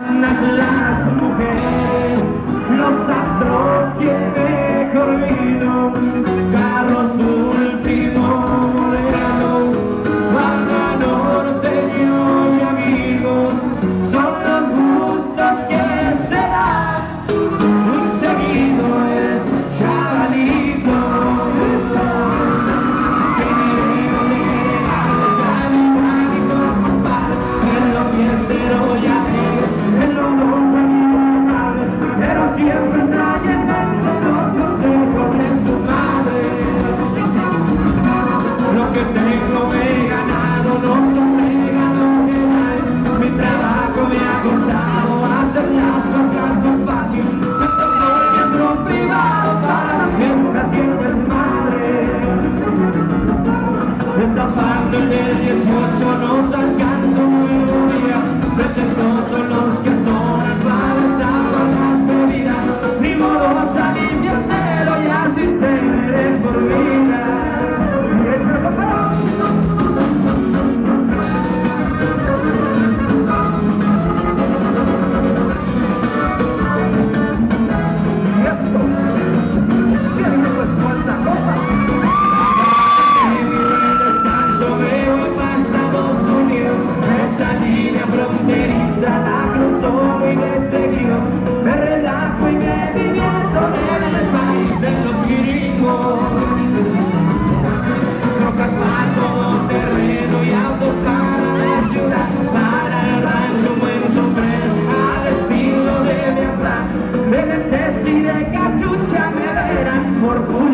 las mujeres, los atroces. Donde es ocho no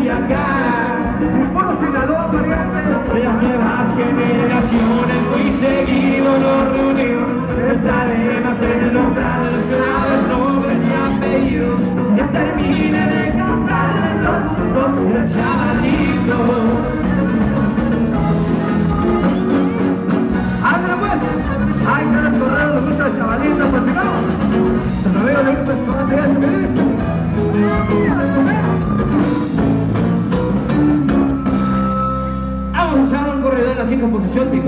Culiacán, el pueblo Sinaloa, Pariente. Las nuevas generaciones muy seguido nos reunió. Estaremos en nombrados claves, nombres y apellidos. Ya termine de cantar el los gustos del chavalito. Hay pues. que recordar los gustos del chavalito, pues sigamos. Se lo veo de un pescado. aquí composición de